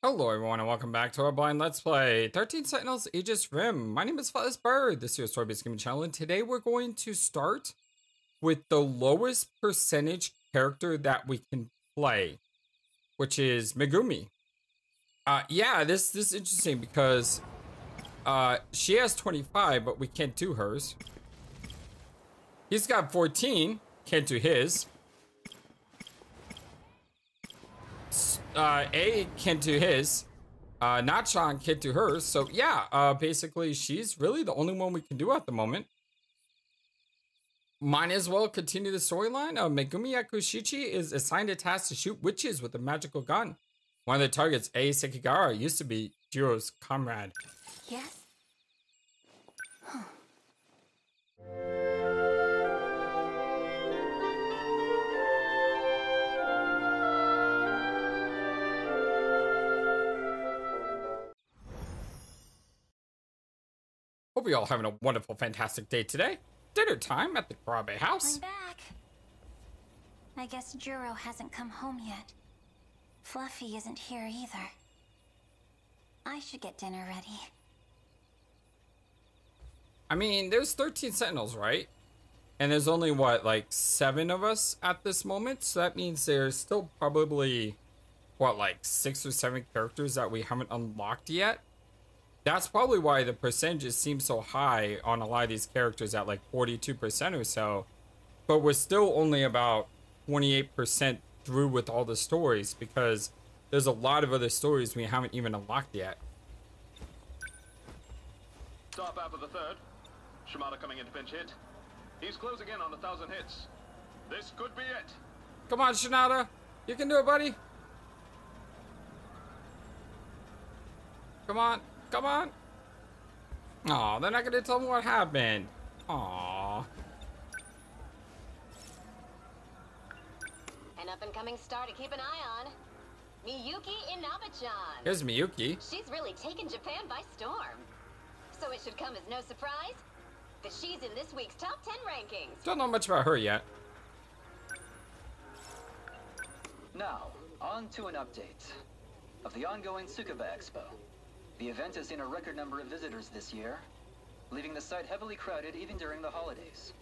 Hello everyone and welcome back to our blind let's play 13 Sentinels Aegis Rim. My name is Flightless Bird, this is your story-based gaming channel, and today we're going to start with the lowest percentage character that we can play, which is Megumi. Uh, yeah, this, this is interesting because uh, she has 25, but we can't do hers. He's got 14, can't do his. Uh, A can't do his. Uh, Nachan can't do hers. So yeah, uh, basically she's really the only one we can do at the moment. Might as well continue the storyline. Uh, Megumi Yakushiji is assigned a task to shoot witches with a magical gun. One of the targets, Ei Sekigahara, used to be Jiro's comrade. Yes? Huh. Hope you all having a wonderful, fantastic day today. Dinner time at the Kurabe house. I'm back. I guess Juro hasn't come home yet. Fluffy isn't here either. I should get dinner ready. I mean, there's 13 Sentinels, right? And there's only, what, like seven of us at this moment? So that means there's still probably, what, like six or seven characters that we haven't unlocked yet? That's probably why the percentages seem so high on a lot of these characters at like 42% or so. But we're still only about 28% through with all the stories because there's a lot of other stories we haven't even unlocked yet. Stop after the third. Shimada coming in to pinch hit. He's closing in on a thousand hits. This could be it. Come on, Shimada. You can do it, buddy. Come on. Come on. Aw, they're not gonna tell me what happened. Aw. An up-and-coming star to keep an eye on. Miyuki Inaba-chan. Here's Miyuki. She's really taken Japan by storm. So it should come as no surprise that she's in this week's top 10 rankings. Don't know much about her yet. Now, on to an update of the ongoing Tsukuba Expo. The event has seen a record number of visitors this year, leaving the site heavily crowded even during the holidays.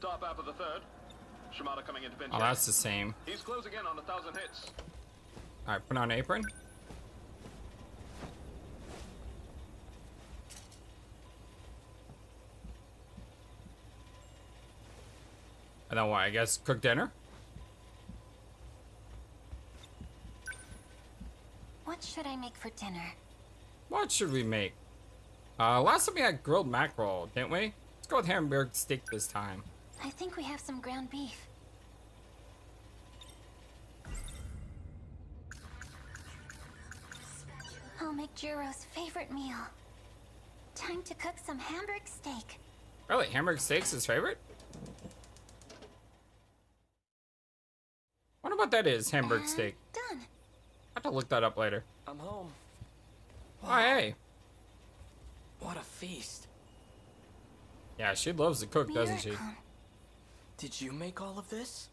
Top half of the third. Shimada coming into pinch Oh, that's the same. He's closing in on a thousand hits. Alright, put on an apron. And then what? I guess cook dinner? What should I make for dinner? What should we make? Uh, last time we had grilled mackerel, didn't we? Let's go with hamburger steak this time. I think we have some ground beef. I'll make Juro's favorite meal. Time to cook some hamburg steak. Really, hamburger steak's his favorite? Wonder what that is, hamburger And steak. Done. I have to look that up later. I'm home. Oh, hey. What a feast. Yeah, she loves to cook, doesn't she? Did you make all of this?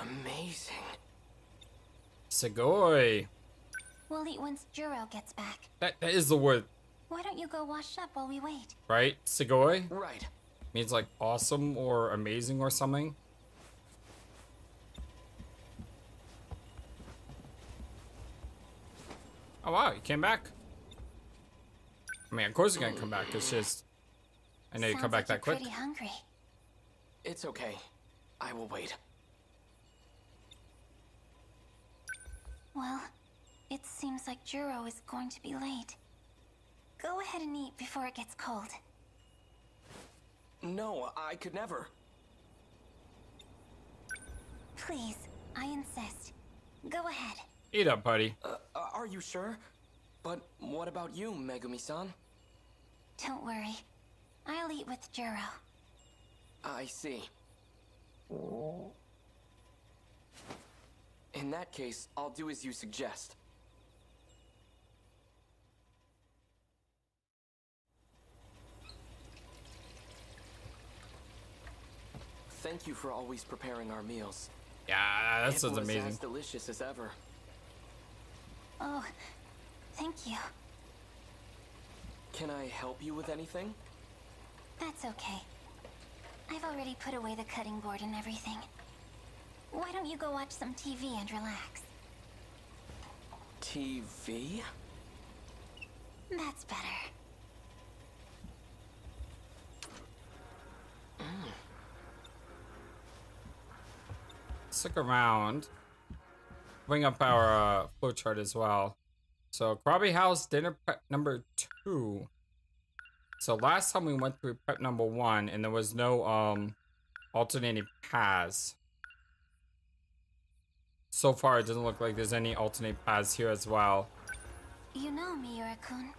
Amazing. Segoy. We'll eat once Juro gets back. That, that is the word, Why don't you go wash up while we wait? right? Segoy? Right. means like awesome or amazing or something. Oh wow, you came back. I mean, of course you're gonna come back. It's just, I know you come back like that you're quick. Pretty hungry. It's okay. I will wait. Well, it seems like Juro is going to be late. Go ahead and eat before it gets cold. No, I could never. Please, I insist. Go ahead. Eat up, buddy. Uh, uh, are you sure? But what about you, Megumi-san? Don't worry. I'll eat with Juro. I see. In that case, I'll do as you suggest. Thank you for always preparing our meals. Yeah, that it was amazing. as delicious as ever. Oh, thank you. Can I help you with anything? That's okay. I've already put away the cutting board and everything. Why don't you go watch some TV and relax? TV? That's better. Stick around. Bring up our uh, flowchart as well. So, Krabby House dinner prep number two. So last time we went through prep number one, and there was no um alternating paths. So far, it doesn't look like there's any alternate paths here as well. You know, Miura-kun.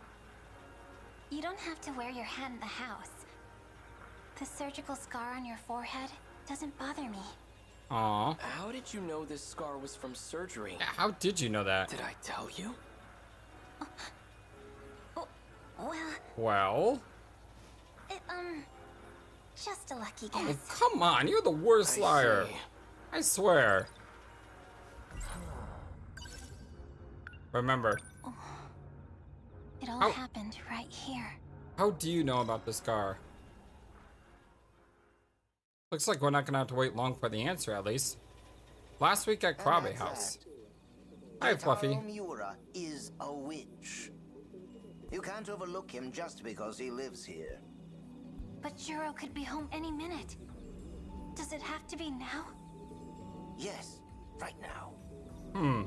You don't have to wear your hat in the house. The surgical scar on your forehead doesn't bother me. Aw. How did you know this scar was from surgery? How did you know that? Did I tell you? Oh, well, Well, it, um, just a lucky oh, guess. come on, you're the worst I liar. see. I swear. Remember, It all Ow. happened right here. how do you know about the scar? Looks like we're not gonna have to wait long for the answer, at least. Last week at Kurabe that's House. Hi, Fluffy. Taro Miura is a witch. You can't overlook him just because he lives here. But Juro could be home any minute. Does it have to be now? Yes, right now. Hmm.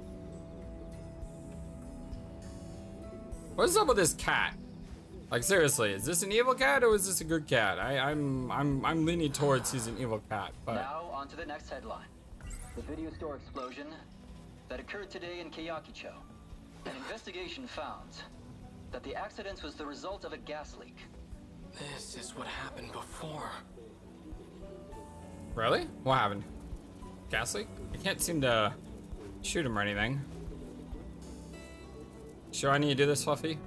What's up with this cat? Like seriously, is this an evil cat or is this a good cat? I, I'm I'm I'm leaning towards he's an evil cat, but Now, on to the next headline. The video store explosion that occurred today in Keiyakicho. An investigation found that the accident was the result of a gas leak. This is what happened before. really? What happened? Gas leak? I can't seem to shoot him or anything. Sure, I need to do this, Fluffy.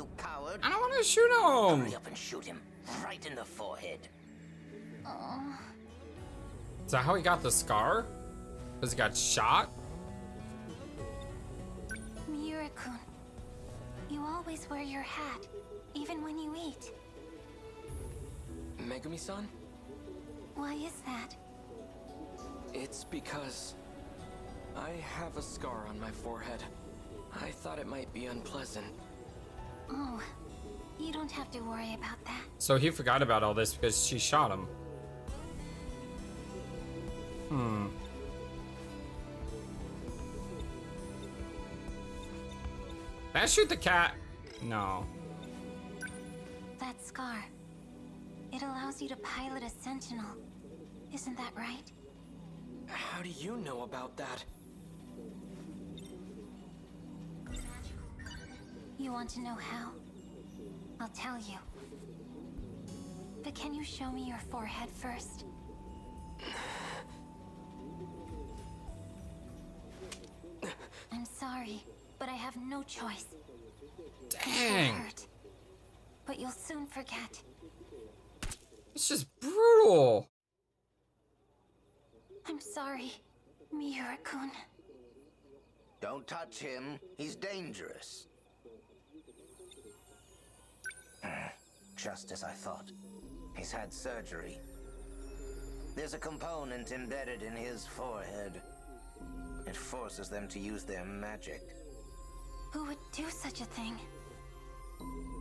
You coward. I don't want to shoot him. Hurry up and shoot him right in the forehead. Is that how he got the scar? Because he got shot? Miura-kun, you always wear your hat, even when you eat. Megumi-san? Why is that? It's because I have a scar on my forehead. I thought it might be unpleasant. Oh, you don't have to worry about that. So he forgot about all this because she shot him. Hmm. Can I shoot the cat? No. That scar. It allows you to pilot a sentinel. Isn't that right? How do you know about that? You want to know how? I'll tell you. But can you show me your forehead first? I'm sorry, but I have no choice. It Dang. hurt. But you'll soon forget. It's just brutal. I'm sorry, Miura-kun. Don't touch him. He's dangerous. Just as I thought. He's had surgery. There's a component embedded in his forehead. It forces them to use their magic. Who would do such a thing?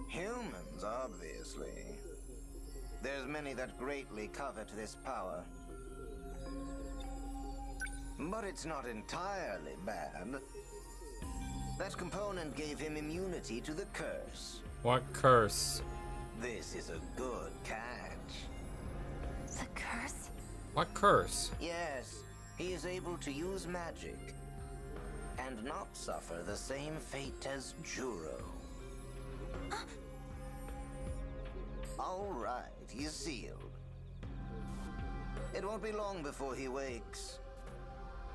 Humans, obviously. There's many that greatly covet this power. But it's not entirely bad. That component gave him immunity to the curse. What curse? This is a good catch. The curse? What curse? Yes, he is able to use magic and not suffer the same fate as Juro. All right, he's sealed. It won't be long before he wakes.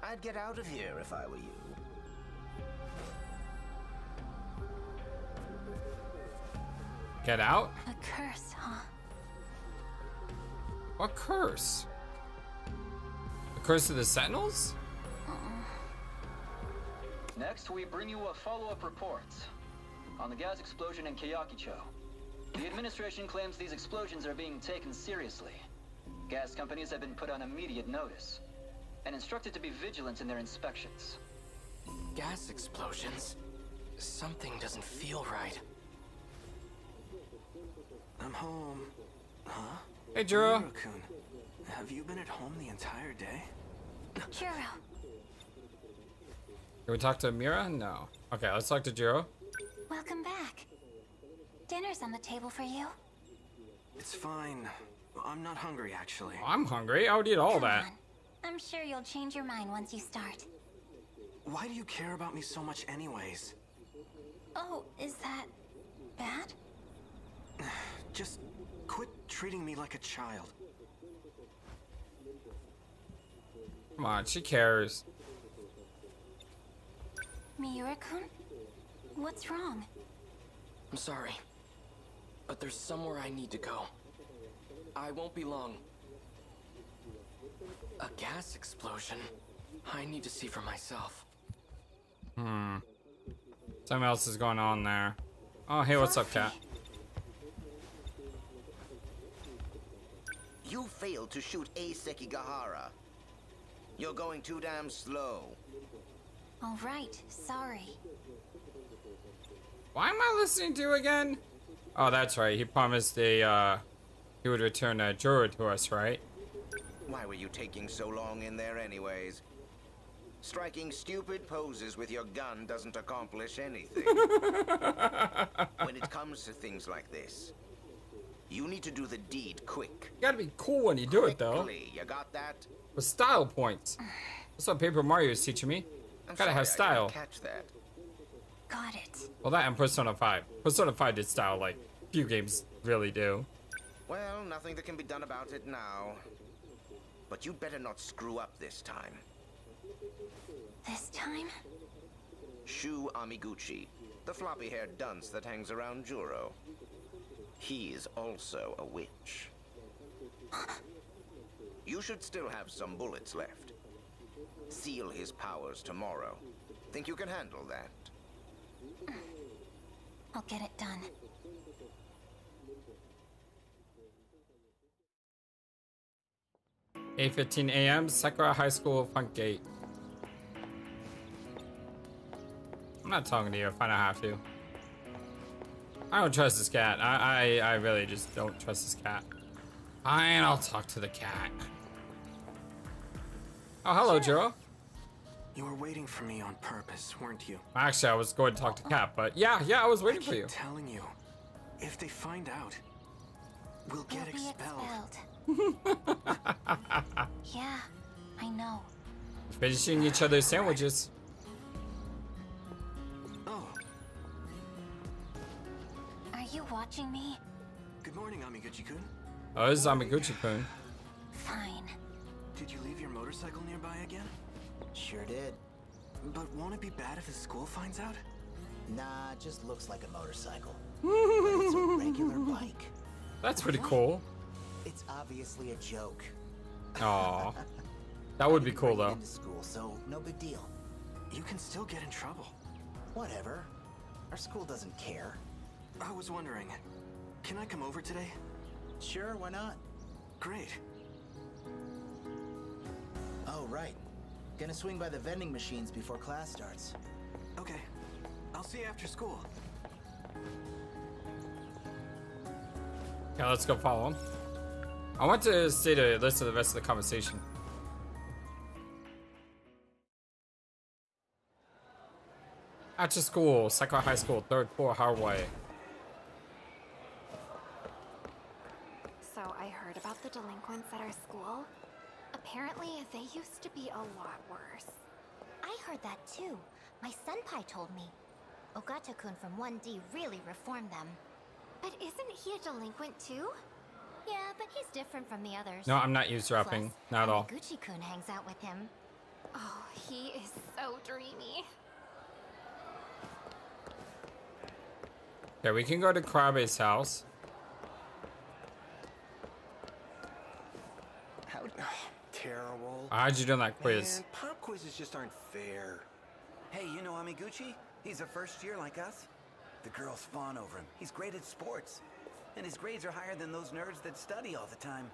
I'd get out of here if I were you. Get out? A curse, huh? What curse? A curse of the Sentinels? Uh-uh. Next, we bring you a follow-up report on the gas explosion in Kyakicho. The administration claims these explosions are being taken seriously. Gas companies have been put on immediate notice and instructed to be vigilant in their inspections. Gas explosions? Something doesn't feel right. I'm home. Huh? Hey, Juro. Miura-kun, have you been at home the entire day? Juro, Can we talk to Mira? No. Okay, let's talk to Jiro. welcome back. Dinner's on the table for you. It's fine. I'm not hungry, actually. I'm hungry. I would eat all Come that. on. I'm sure you'll change your mind once you start. Why do you care about me so much anyways? Oh, is that bad? Just quit treating me like a child. Come on, she cares. Miura-kun? What's wrong? I'm sorry. But there's somewhere I need to go. I won't be long. A gas explosion? I need to see for myself. Hmm. Something else is going on there. Oh, hey, what's up, cat? You failed to shoot Ei Sekigahara. You're going too damn slow. All right, sorry. Why am I listening to you again? Oh, that's right. He promised a, uh, he would return a Juro to us, right? Why were you taking so long in there anyways? Striking stupid poses with your gun doesn't accomplish anything. when it comes to things like this, you need to do the deed quick. You gotta be cool when you do it, though. You got that? With style points. That's what Paper Mario is teaching me. I'm Gotta have sorry, I style. catch that. Got it. Well, that and Persona 5. Persona 5 did style like few games really do. Well, nothing that can be done about it now. But you'd better not screw up this time. This time? Shu Amiguchi, the floppy-haired dunce that hangs around Juro. He is also a witch. You should still have some bullets left. Seal his powers tomorrow. Think you can handle that? I'll get it done. Eight fifteen a.m. Sakura High School front gate. I'm not talking to you if I don't have to. I don't trust this cat. I I, I really just don't trust this cat. Fine, I'll talk to the cat. Oh, hello, Jiro. You were waiting for me on purpose, weren't you? Actually, I was going to talk to Cat, but yeah, yeah, I was waiting I for keep you. telling you, if they find out, we'll get You'll be expelled. expelled. yeah, I know. Finishing each other's sandwiches. You watching me? good morning, Amiguchi-kun. Oh, this is Amiguchi-kun. Fine. Did you leave your motorcycle nearby again? Sure did. But won't it be bad if the school finds out? Nah, it just looks like a motorcycle. it's a regular bike. That's pretty cool. It's obviously a joke. Aw. That would be cool, Bring it though. Into school, so no big deal. You can still get in trouble. Whatever. Our school doesn't care. I was wondering, can I come over today? Sure, why not? Great. Oh, right. Gonna swing by the vending machines before class starts. Okay. I'll see you after school. Yeah, let's go follow him. I want to see to listen to the rest of the conversation. After school, Sakura High School, third floor hallway. So I heard about the delinquents at our school. Apparently, they used to be a lot worse. I heard that too. My senpai told me. Ogata-kun from 1D really reformed them. But isn't he a delinquent too? Yeah, but he's different from the others. No, I'm not eavesdropping. Plus, Not at all. Gucci-kun hangs out with him. Oh, he is so dreamy. Okay, we can go to Krabe's house. How terrible. How'd you do on that quiz? Man, pop quizzes just aren't fair. Hey, you know Amiguchi? He's a first year like us. The girls fawn over him. He's great at sports. And his grades are higher than those nerds that study all the time.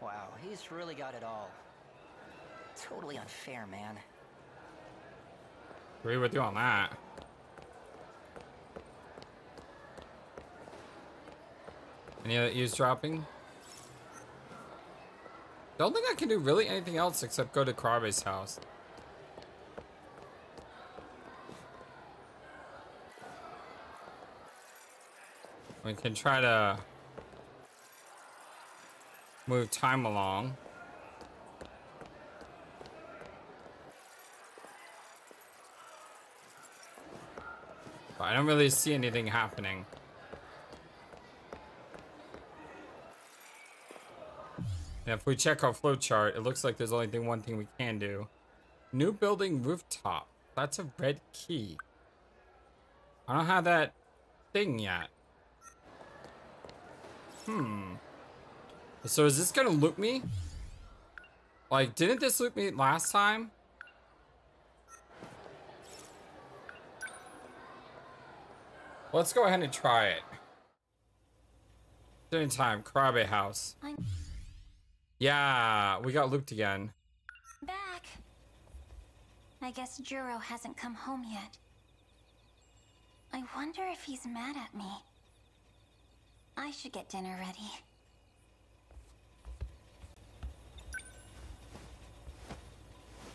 Wow, he's really got it all. Totally unfair, man. Agree with you on that. Any other eavesdropping? Don't think I can do really anything else except go to Karabe's house. We can try to move time along. But I don't really see anything happening. And if we check our flowchart, it looks like there's only thing, one thing we can do. New building rooftop. That's a red key. I don't have that thing yet. Hmm. So is this gonna loop me? Like, didn't this loop me last time? Let's go ahead and try it. Same time, Karabe house. I'm Yeah, we got looped again. back. I guess Juro hasn't come home yet. I wonder if he's mad at me. I should get dinner ready.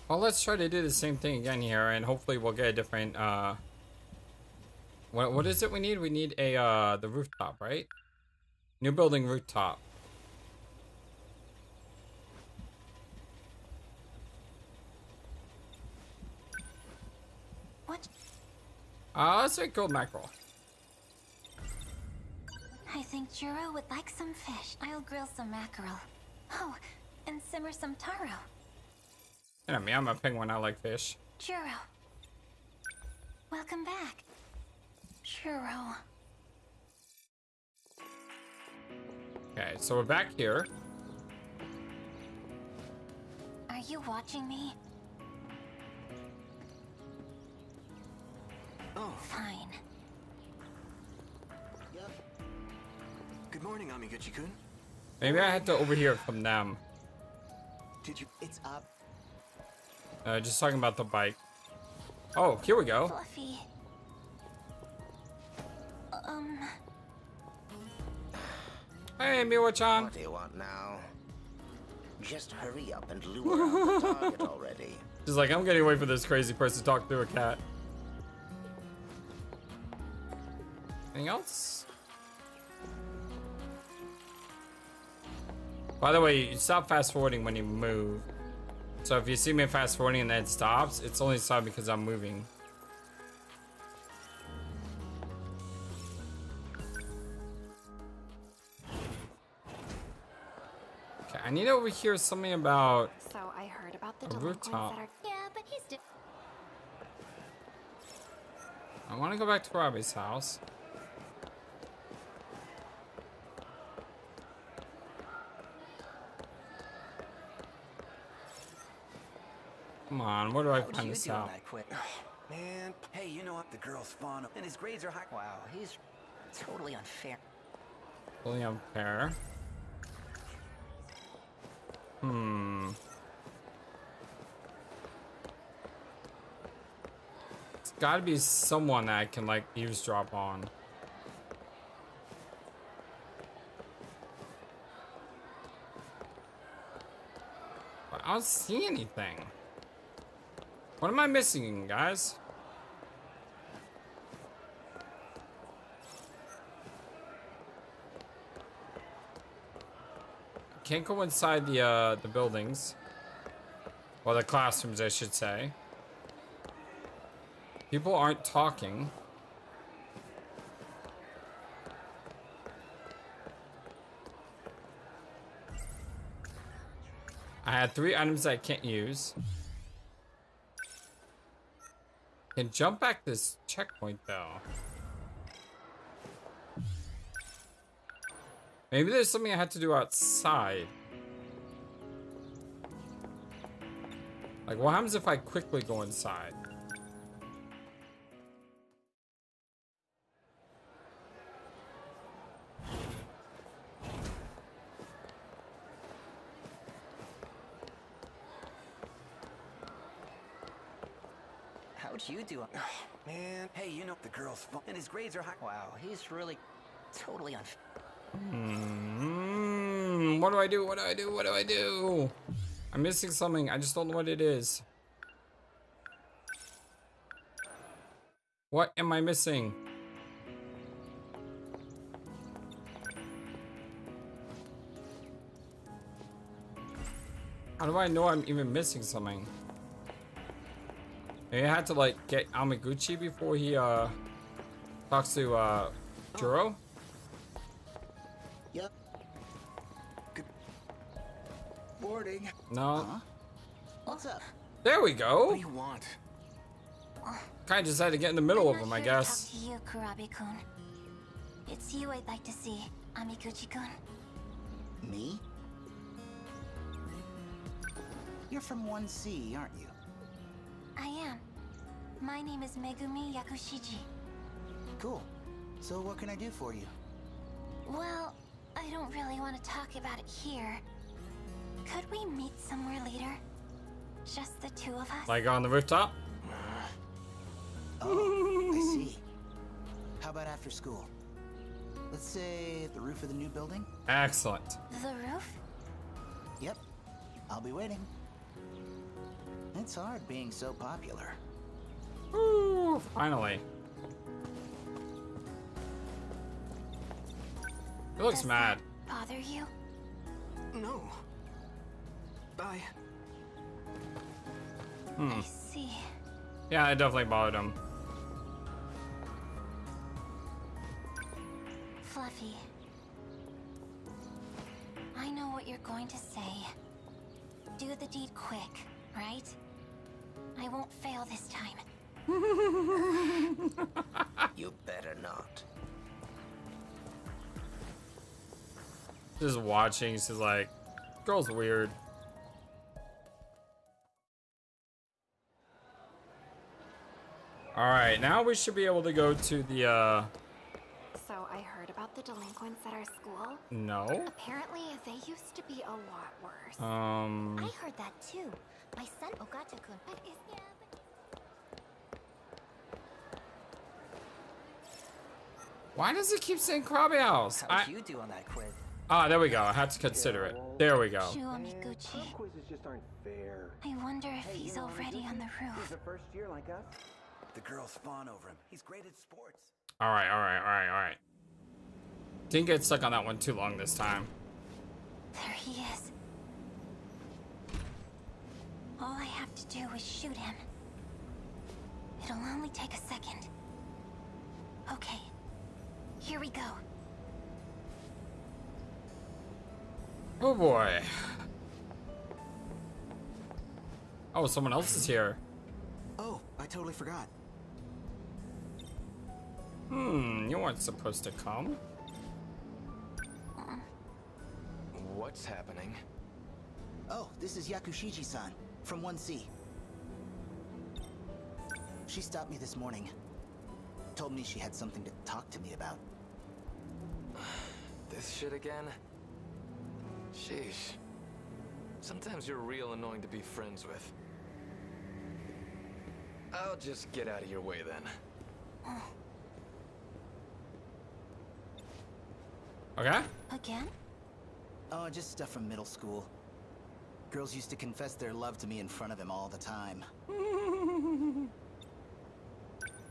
Well, let's try to do the same thing again here, and hopefully we'll get a different, uh... What, what is it we need? We need a, uh, the rooftop, right? New building rooftop. Uh, let's make gold mackerel. I think Juro would like some fish. I'll grill some mackerel. Oh, and simmer some taro. You know me, I'm a penguin, I like fish. Juro. Welcome back. Juro. Okay, so we're back here. Are you watching me? Oh, Fine. Good morning, Amiguchi-kun. Maybe I had to overhear from them. Did you... It's up. Uh, just talking about the bike. Oh, here we go. Fluffy. Um, Hey, Miwa-chan. What do you want now? Just hurry up and lure out the target already. She's like, I'm getting away from this crazy person to talk through a cat. Anything else? By the way, you stop fast forwarding when you move. So if you see me fast forwarding and then it stops, it's only stopped because I'm moving. Okay, I need to overhear something about So I heard about the rooftop. are. yeah, but he's I want to go back to Robbie's house. Come on, where do I how'd find you this do when out? I quit? Man, Hey, you know what? The girls fun, and his grades are high. Wow, he's totally unfair. Fully unfair. Hmm. It's gotta be someone that I can like eavesdrop on. But I don't see anything. What am I missing, guys? Can't go inside the uh, the buildings. Or the classrooms, I should say. People aren't talking. I had three items I can't use. Can jump back this checkpoint though. Maybe there's something I had to do outside. Like, what happens if I quickly go inside? Man, hey, you know the girl's fun, and his grades are high. Wow, he's really totally unf. Hmm, what do I do? What do I do? What do I do? I'm missing something. I just don't know what it is. What am I missing? How do I know I'm even missing something? Maybe I had to like get Amiguchi before he uh talks to uh Juro? Yep. Good morning. No. What's up? There we go. What do you want? Kind of just had to get in the middle I'm of not them, I guess. Talk to you, Kurabe-kun. It's you I'd like to see, Amiguchi-kun. Me? You're from 1C, aren't you? I am. My name is Megumi Yakushiji. Cool. So what can I do for you? Well, I don't really want to talk about it here. Could we meet somewhere later? Just the two of us? Like on the rooftop? Uh, oh, I see. How about after school? Let's say the roof of the new building? Excellent. The roof? Yep. I'll be waiting. It's hard being so popular. Ooh, finally. He looks Does mad. bother you? No. Bye. Hmm. I see. Yeah, it definitely bothered him. Fluffy. I know what you're going to say. Do the deed quick, right? I won't fail this time. You better not. Just watching, she's like, girl's weird. Alright, now we should be able to go to the, uh, So I heard about the delinquents at our school. no. Apparently, they used to be a lot worse. Um, I heard that too. My son Ogata-kun. But is yeah, but why does it keep saying Krabby House? How'd I, you do on that quiz? ah, there we go. I had to consider it. There we go. Shu Amiguchi. quizzes just aren't fair. I wonder if he's already on the roof. a first year like us. The girls fawn over him. He's great at sports. Alright, alright, alright, alright. Didn't get stuck on that one too long this time. There he is. All I have to do is shoot him. It'll only take a second. Okay. Here we go. Oh boy. Oh, someone else is here. Oh, I totally forgot. Hmm, you weren't supposed to come. What's happening? Oh, this is Yakushiji-san from 1C. She stopped me this morning. Told me she had something to talk to me about. This shit again? Sheesh. Sometimes you're real annoying to be friends with. I'll just get out of your way then. Okay? Again? Oh, just stuff from middle school. Girls used to confess their love to me in front of him all the time.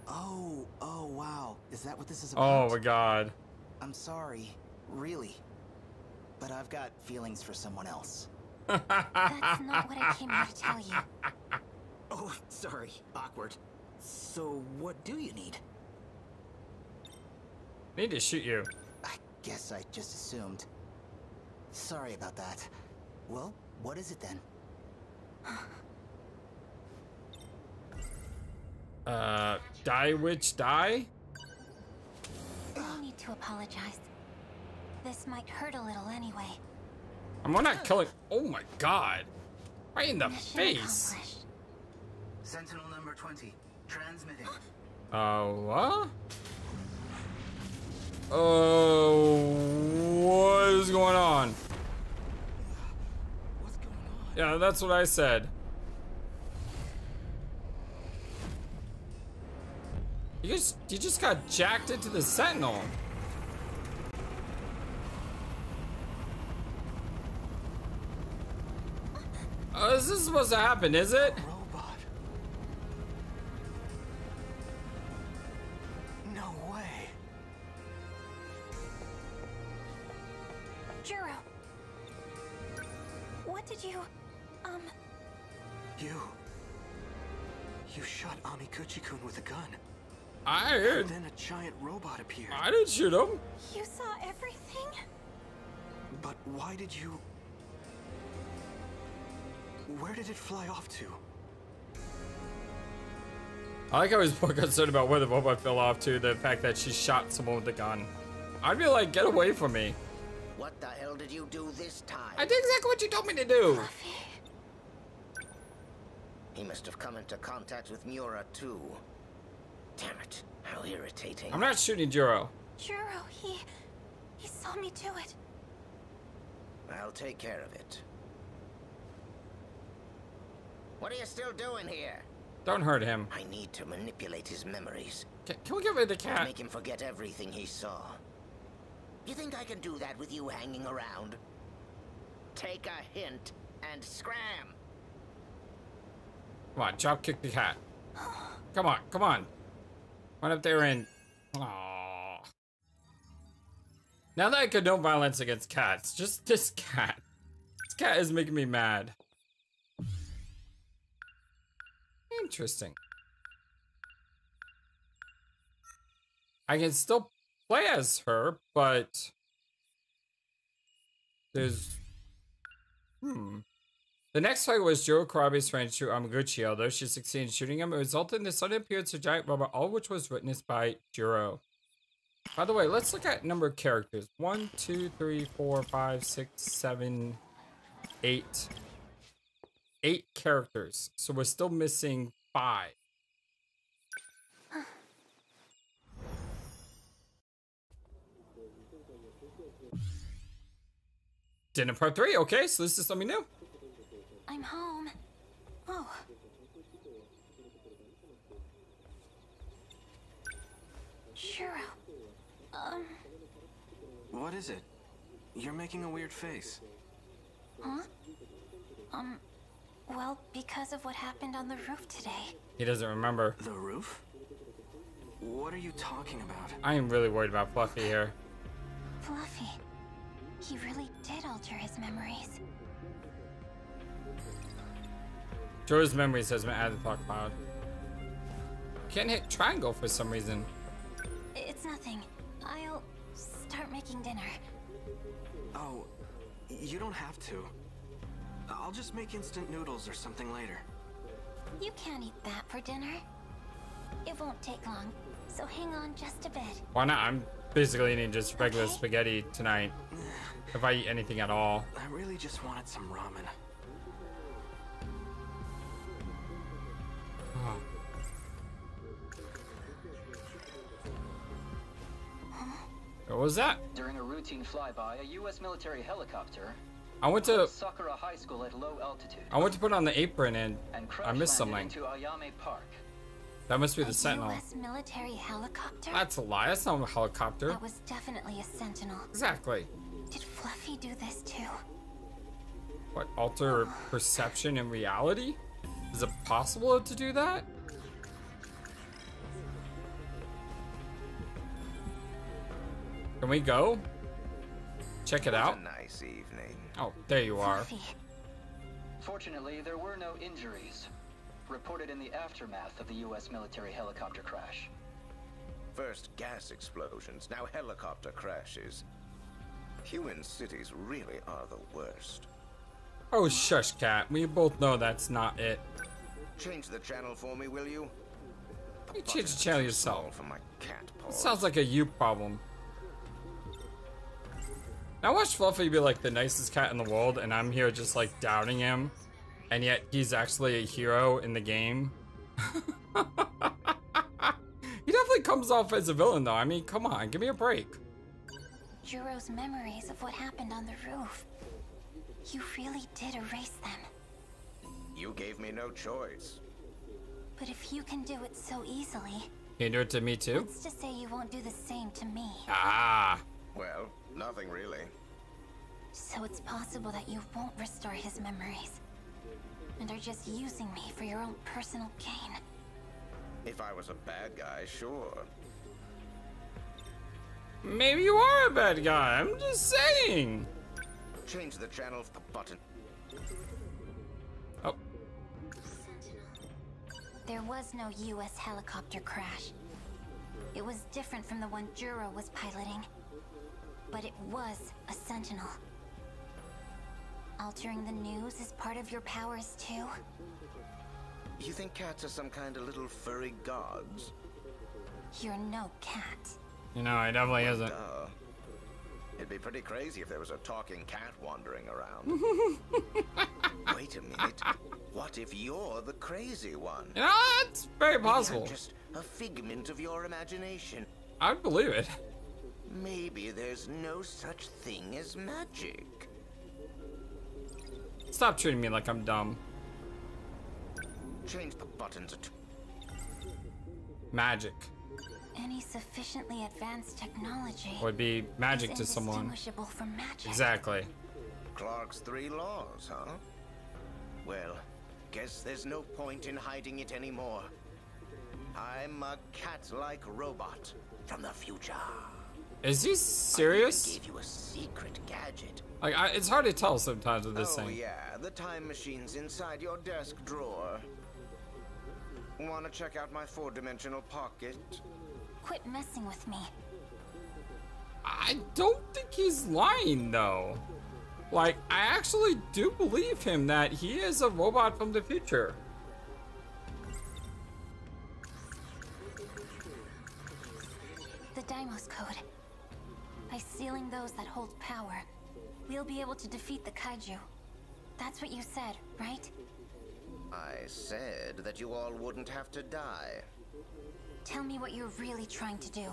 oh, oh wow. Is that what this is oh, about? Oh my god. I'm sorry, really. But I've got feelings for someone else. That's not what I came here to tell you. Oh, sorry. Awkward. So, what do you need? Need to shoot you. I guess I just assumed. Sorry about that. Well, what is it then? Uh, die witch die? No need to apologize. This might hurt a little anyway. I'm not killing. Oh my god. Right in the Mission face. Sentinel number 20, transmitting. Uh, what? Oh, what is going on? Yeah, that's what I said. You just, you just got jacked into the Sentinel. Uh, is this supposed to happen, is it? Appeared. I didn't shoot him. you saw everything? But why did you... Where did it fly off to? I like how he's more concerned about where the robot fell off to the fact that she shot someone with a gun. I'd be like, get away from me. What the hell did you do this time? I did exactly what you told me to do. He must have come into contact with Miura too. Damn it, how irritating. I'm not shooting Juro. Juro, he, he saw me do it. I'll take care of it. What are you still doing here? Don't hurt him. I need to manipulate his memories. Can, can we get rid of the cat? make him forget everything he saw. You think I can do that with you hanging around? Take a hint and scram. Come on, drop kick the cat. Come on, come on. Run up there and. Aww. Now that I condone violence against cats, just this cat. This cat is making me mad. Interesting. I can still play as her, but there's hmm. The next fight was Joe Karabe's friend shoot Amiguchi, although she succeeded in shooting him. It resulted in the sudden appearance of giant robot, all which was witnessed by Juro. By the way, let's look at number of characters. One, two, three, four, five, six, seven, eight. Eight characters. So we're still missing five. Dinner part three. Okay, so this is something new. I'm home. Oh. Juro. Um, What is it? You're making a weird face. huh? Um, well, because of what happened on the roof today. He doesn't remember. The roof? What are you talking about? I am really worried about Fluffy here. Fluffy. He really did alter his memories. Joe's memories has been added to the block cloud. Can't hit triangle for some reason. It's nothing. I'll start making dinner. Oh, you don't have to. I'll just make instant noodles or something later. You can't eat that for dinner. It won't take long, so hang on just a bit. Why not? I'm basically eating just regular Okay. spaghetti tonight. If I eat anything at all. I really just wanted some ramen. What was that? During a routine flyby, a U.S. military helicopter I went to Sakura High School at low altitude I went to put on the apron and and I missed something. into Ayame Park. That must be A the Sentinel. U.S. military helicopter? That's a lie. That's not a helicopter. That was definitely a sentinel. Exactly. Did Fluffy do this too? What alter oh. perception and reality? Is it possible to do that? Can we go? Check it out. a nice evening. Oh, there you are. Fortunately, there were no injuries reported in the aftermath of the U.S. military helicopter crash. First gas explosions, now helicopter crashes. Human cities really are the worst. Oh, shush, cat. We both know that's not it. Change the channel for me, will you? You change the channel yourself. small For my cat sounds like a you problem. Now watch Fluffy be like the nicest cat in the world, and I'm here just like doubting him, and yet he's actually a hero in the game. he definitely comes off as a villain, though. I mean, come on, give me a break. Juro's memories of what happened on the roof. You really did erase them. You gave me no choice. But if you can do it so easily, Can you do it to me too? what's to say you won't do the same to me? Ah. Well, nothing really. So it's possible that you won't restore his memories. And are just using me for your own personal gain. If I was a bad guy, sure. Maybe you are a bad guy. I'm just saying. Change the channel of the button. Oh. There was no US helicopter crash. It was different from the one Juro was piloting. But it was a sentinel. Altering the news is part of your powers too? You think cats are some kind of little furry gods? You're no cat. You know, it definitely isn't. Duh. It'd be pretty crazy if there was a talking cat wandering around. Wait a minute. What if you're the crazy one? You know, that's very I'm possible. just a figment of your imagination. I'd believe it. Maybe there's no such thing as magic. Stop treating me like I'm dumb. Change the buttons Magic Any sufficiently advanced technology would be magic to someone. from magic. Exactly. Clarke's three laws, huh? Well, guess there's no point in hiding it anymore. I'm a cat-like robot from the future. Is he serious? even gave you a secret gadget. Like, I, it's hard to tell sometimes with this oh thing. yeah, the time machine's inside your desk drawer. Want to check out my four-dimensional pocket? Quit messing with me. I don't think he's lying though. Like, I actually do believe him that he is a robot from the future. The Deimos Code. By sealing those that hold power, we'll be able to defeat the kaiju. That's what you said, right? I said that you all wouldn't have to die. Tell me what you're really trying to do.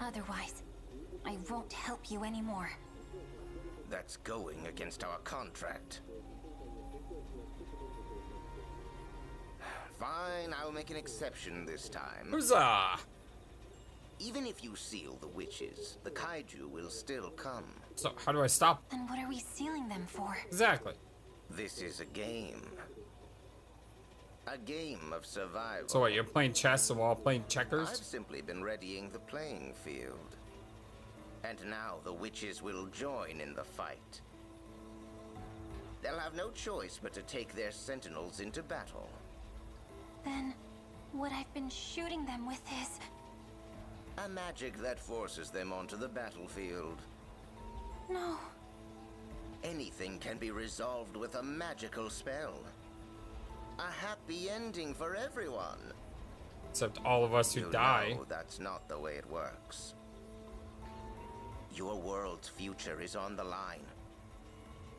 Otherwise, I won't help you anymore. That's going against our contract. Fine, I'll make an exception this time. Huzzah! Even if you seal the witches, the kaiju will still come. So, how do I stop? Then what are we sealing them for? Exactly. This is a game. A game of survival. So what, you're playing chess and we're playing checkers? I've simply been readying the playing field. And now the witches will join in the fight. They'll have no choice but to take their sentinels into battle. Then, what I've been shooting them with is... A magic that forces them onto the battlefield. No. Anything can be resolved with a magical spell. A happy ending for everyone. Except all of us who You die. know that's not the way it works. Your world's future is on the line.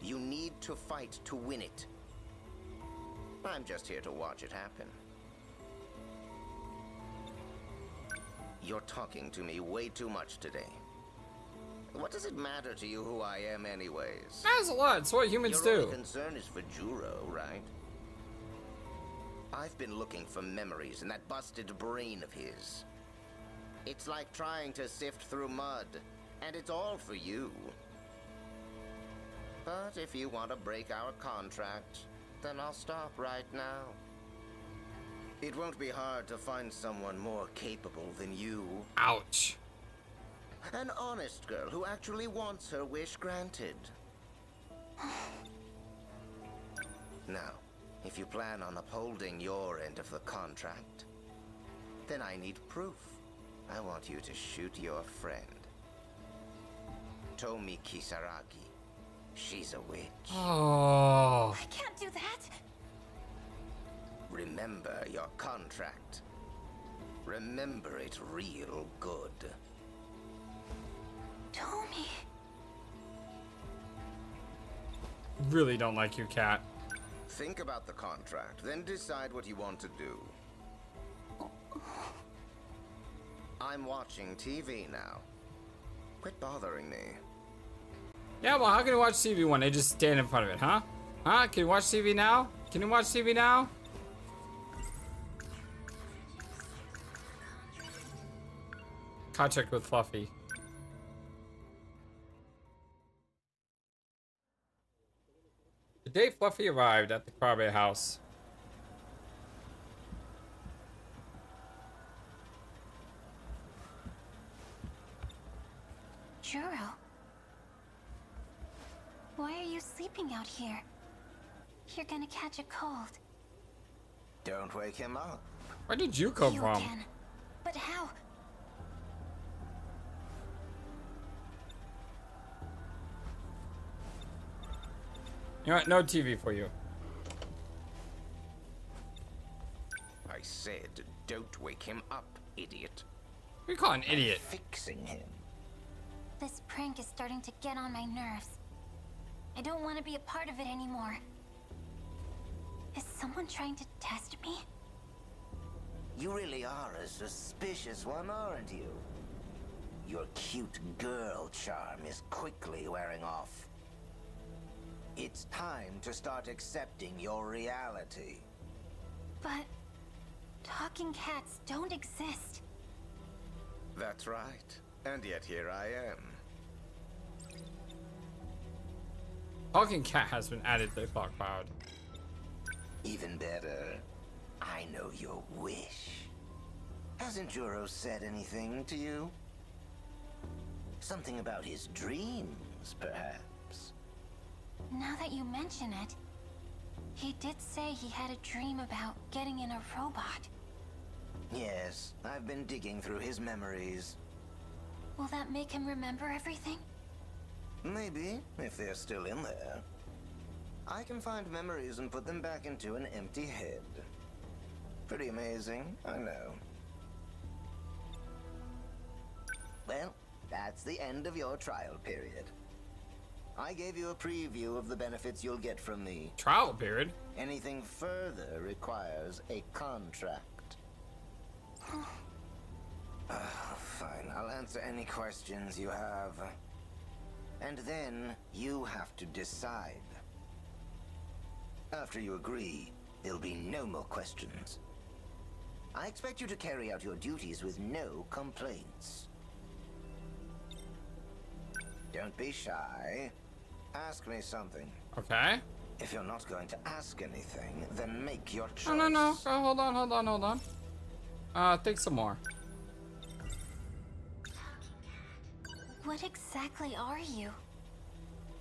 You need to fight to win it. I'm just here to watch it happen. You're talking to me way too much today. What does it matter to you who I am anyways? That's a lot. It's what humans Your do. only concern is for Juro, right? I've been looking for memories in that busted brain of his. It's like trying to sift through mud, and it's all for you. But if you want to break our contract, then I'll stop right now. It won't be hard to find someone more capable than you. Ouch. An honest girl who actually wants her wish granted. Now, if you plan on upholding your end of the contract, then I need proof. I want you to shoot your friend. Tomi Kisaragi. She's a witch. Oh. I can't do that! Remember your contract. Remember it real good. Tomi. Really don't like your cat. Think about the contract, then decide what you want to do. I'm watching TV now. Quit bothering me. Yeah, well, how can you watch TV when they just stand in front of it, huh? Huh? Can you watch TV now? Can you watch TV now? Contract with Fluffy. The day Fluffy arrived at the Kurabe house. Juro. Why are you sleeping out here? You're gonna catch a cold. Don't wake him up. Where did you come you from? Again. But how? You know what? No TV for you. I said, don't wake him up, idiot. We call an idiot. Fixing him. This prank is starting to get on my nerves. I don't want to be a part of it anymore. Is someone trying to test me? You really are a suspicious one, aren't you? Your cute girl charm is quickly wearing off. It's time to start accepting your reality. But talking cats don't exist. That's right. And yet here I am. Talking cat has been added to the thought cloud. Even better, I know your wish. Hasn't Juro said anything to you? Something about his dreams, perhaps? Now that you mention it, he did say he had a dream about getting in a robot. Yes, I've been digging through his memories. Will that make him remember everything? Maybe, if they're still in there. I can find memories and put them back into an empty head. Pretty amazing, I know. Well, that's the end of your trial period. I gave you a preview of the benefits you'll get from me. Trial period? Anything further requires a contract. uh, fine, I'll answer any questions you have. And then you have to decide. After you agree, there'll be no more questions. I expect you to carry out your duties with no complaints. Don't be shy. Ask me something. Okay. If you're not going to ask anything, then make your choice. No, no, no. Oh, hold on, hold on, hold on. Uh, think some more. What exactly are you?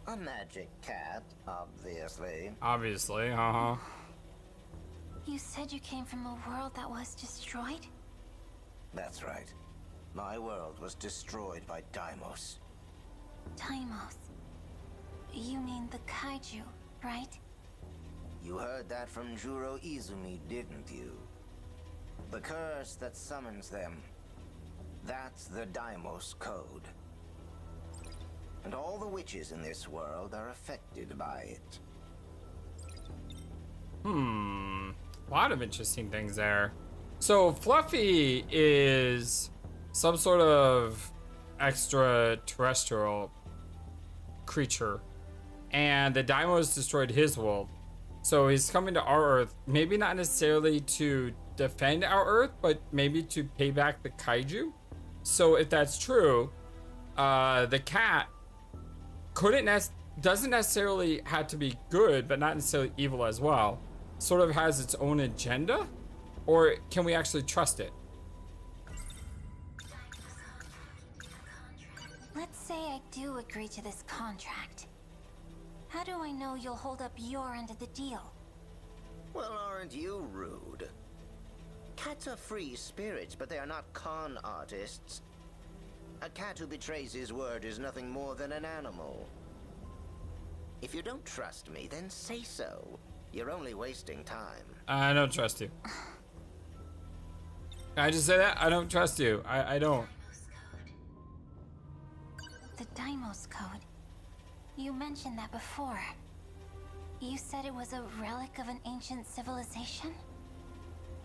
A magic cat, obviously. Obviously, uh-huh. You said you came from a world that was destroyed? That's right. My world was destroyed by Deimos. Deimos. You mean the kaiju, right? You heard that from Juro Izumi, didn't you? The curse that summons them. That's the Deimos Code. And all the witches in this world are affected by it. Hmm. A lot of interesting things there. So Fluffy is some sort of extraterrestrial creature. And the Deimos destroyed his world. So he's coming to our Earth, maybe not necessarily to defend our Earth, but maybe to pay back the kaiju. So if that's true, uh, the cat couldn't nec- doesn't necessarily have to be good, but not necessarily evil as well. Sort of has its own agenda, or can we actually trust it? Let's say I do agree to this contract. How do I know you'll hold up your end of the deal? Well, aren't you rude? Cats are free spirits, but they are not con artists. A cat who betrays his word is nothing more than an animal. If you don't trust me, then say so. You're only wasting time. I don't trust you. Can I just say that? I don't trust you. I, I don't. The Deimos Code. You mentioned that before. You said it was a relic of an ancient civilization?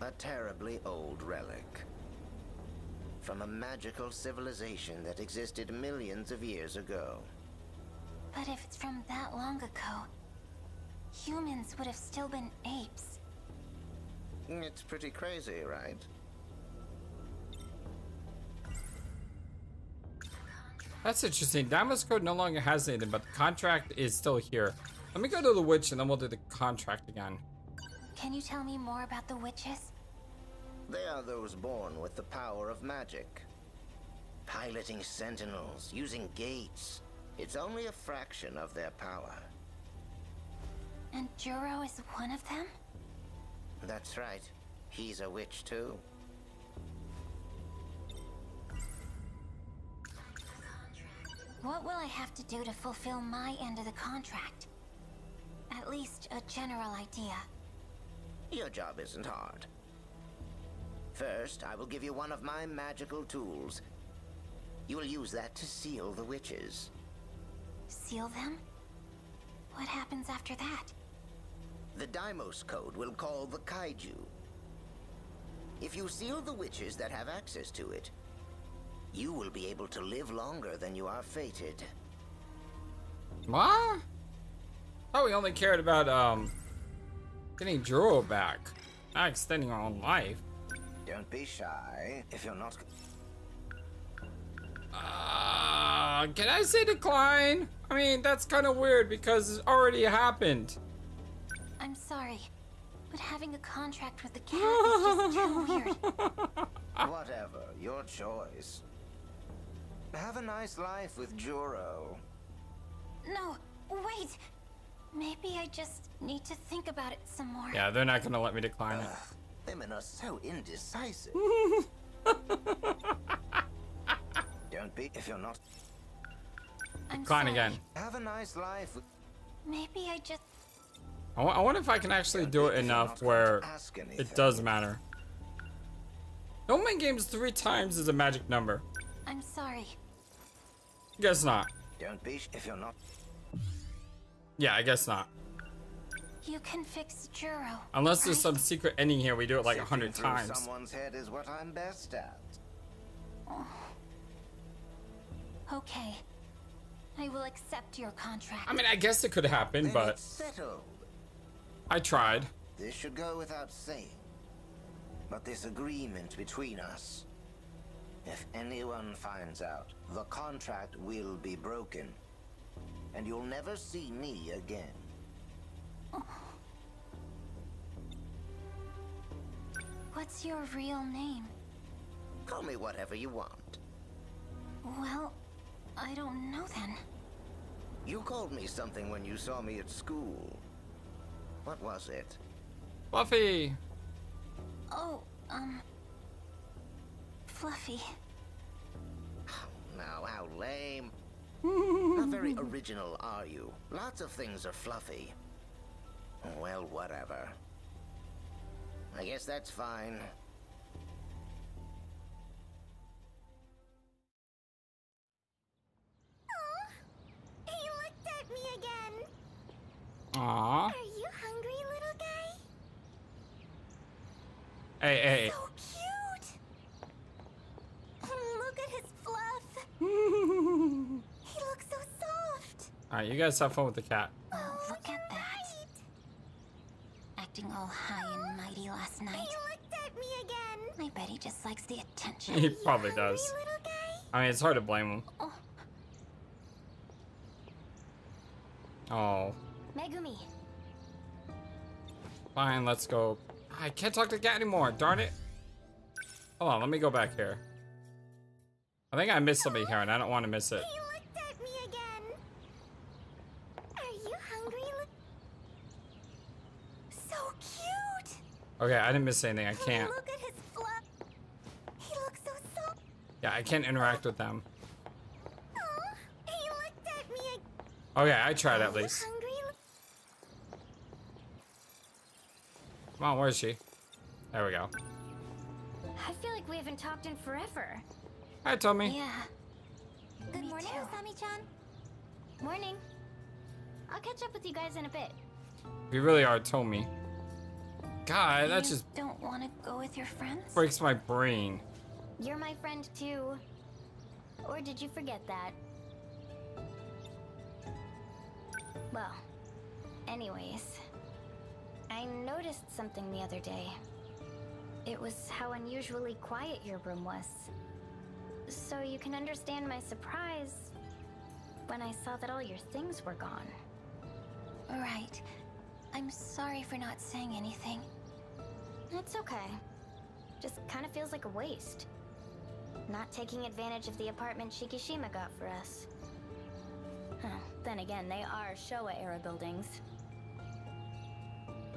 A terribly old relic. From a magical civilization that existed millions of years ago. But if it's from that long ago, humans would have still been apes. It's pretty crazy, right? That's interesting. Deimos Code no longer has anything, but the contract is still here. Let me go to the witch and then we'll do the contract again. Can you tell me more about the witches? They are those born with the power of magic. Piloting sentinels, using gates. It's only a fraction of their power. And Juro is one of them? That's right. He's a witch too. What will I have to do to fulfill my end of the contract? At least a general idea. Your job isn't hard. First, I will give you one of my magical tools. You will use that to seal the witches. Seal them? What happens after that? The Deimos code will call the Kaiju. If you seal the witches that have access to it, you will be able to live longer than you are fated. What? Oh, we only cared about, um, getting Juro back, not extending our own life. Don't be shy. If you're not... Uh, can I say decline? I mean, that's kind of weird because it already happened. I'm sorry, but having a contract with the cat is just too weird. Whatever, your choice. Have a nice life with Juro. No, wait. Maybe I just need to think about it some more. Yeah, they're not gonna let me decline it. Women are so indecisive. Don't be if you're not. I'm Decline sorry. again. Have a nice life. Maybe I just. I I wonder if I can actually do it enough where it does matter. No man games three times is a magic number. I'm sorry. Guess not. Don't be if you're not. Yeah, I guess not. You can fix Juro. Unless there's some secret ending here, we do it like a hundred times. Someone's head is what I'm best at. Oh. Okay. I will accept your contract. I mean, I guess it could happen, Then but it's settled. I tried. This should go without saying. But this agreement between us. If anyone finds out, the contract will be broken. And you'll never see me again. What's your real name? Call me whatever you want. Well, I don't know then. You called me something when you saw me at school. What was it? Buffy! Oh, um. Fluffy. Now, how lame. Not very original, are you? Lots of things are fluffy. Well, whatever. I guess that's fine. He looked at me again. Aww. Are you hungry, little guy? Hey, hey. So cute. Look at his fluff. He looks so soft. Alright, you guys have fun with the cat. Oh, look at that. Acting all high and mighty last night. He looked at me again. I bet he just likes the attention. He probably Hungry, does. I mean, it's hard to blame him. Oh, Oh. Megumi. Fine, let's go. I can't talk to the cat anymore, darn it. Hold on, let me go back here. I think I missed something here and I don't want to miss it. He looked at me again. Are you hungry? So cute. Okay, I didn't miss anything. I can't. Look at his fluff. He looks so soft. Yeah, I can't interact with them. Aw, he looked at me. Okay, I tried at least. Come on, where is she? There we go. I feel like we haven't talked in forever. Hi, Tomi. yeah. Good Me morning, too. Usami-chan. Morning. I'll catch up with you guys in a bit. If you really are Tomi. God, that just don't want to go with your friends? breaks my brain. You're my friend too. Or did you forget that? Well, anyways, I noticed something the other day. It was how unusually quiet your room was. So you can understand my surprise when I saw that all your things were gone. Right. I'm sorry for not saying anything. It's okay. Just kind of feels like a waste. Not taking advantage of the apartment Shikishima got for us. Huh, Then again, they are Showa era buildings.